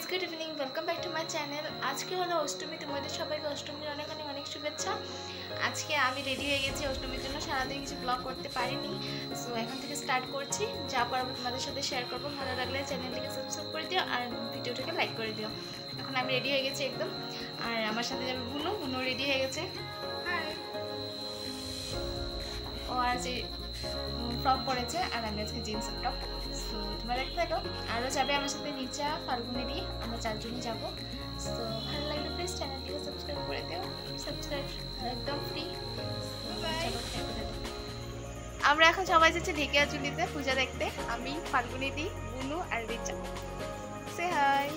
Guys good evening welcome back to my channel আজকে হলো অষ্টমী তোমাদের সবাইকে অষ্টমীর অনেক অনেক অনেক শুভেচ্ছা। আজকে আমি রেডি হয়ে গেছি অষ্টমীর জন্য সারাদিন কিছু ব্লগ করতে পারিনি। সো এখন থেকে স্টার্ট করছি। যা পারব তোমাদের সাথে শেয়ার করব। ভালো লাগলে চ্যানেলটিকে সাবস্ক্রাইব করে দিও আর ভিডিওটাকে লাইক করে দিও। এখন আমি রেডি হয়ে গেছি একদম। আর আমার সাথে যাবে বুনু। বুনু রেডি হয়ে গেছে। ও আর যে ফ্রক পরেছে আর আমি আজকে জিন্সের টপ সো তোমরা দেখতে থাকো। আরও যাবে আমার সাথে নিচা ফাল্গুনি ফাল্গুনেরই আমরা চারজনই যাব। সো ভালো লাগলে প্লিজ চ্যানেলটিকে সাবস্ক্রাইব করে দিও। সাবস্ক্রাইব একদম ফ্রি আমরা এখন সবাই যাচ্ছি ঢেকিয়াচুলিতে পূজা দেখতে। আমি ফাল্গুনিদি বুনু আর রিচা। Say hi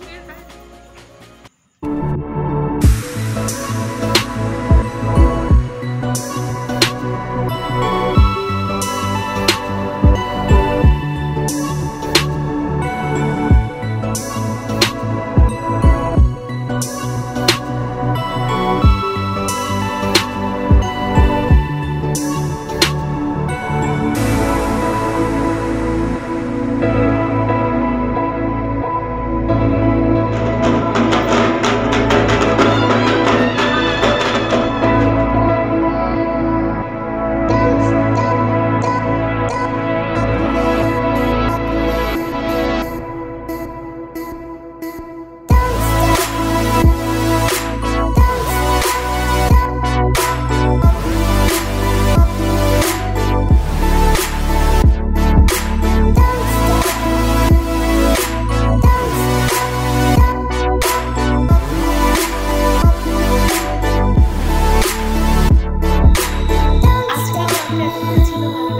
Latino.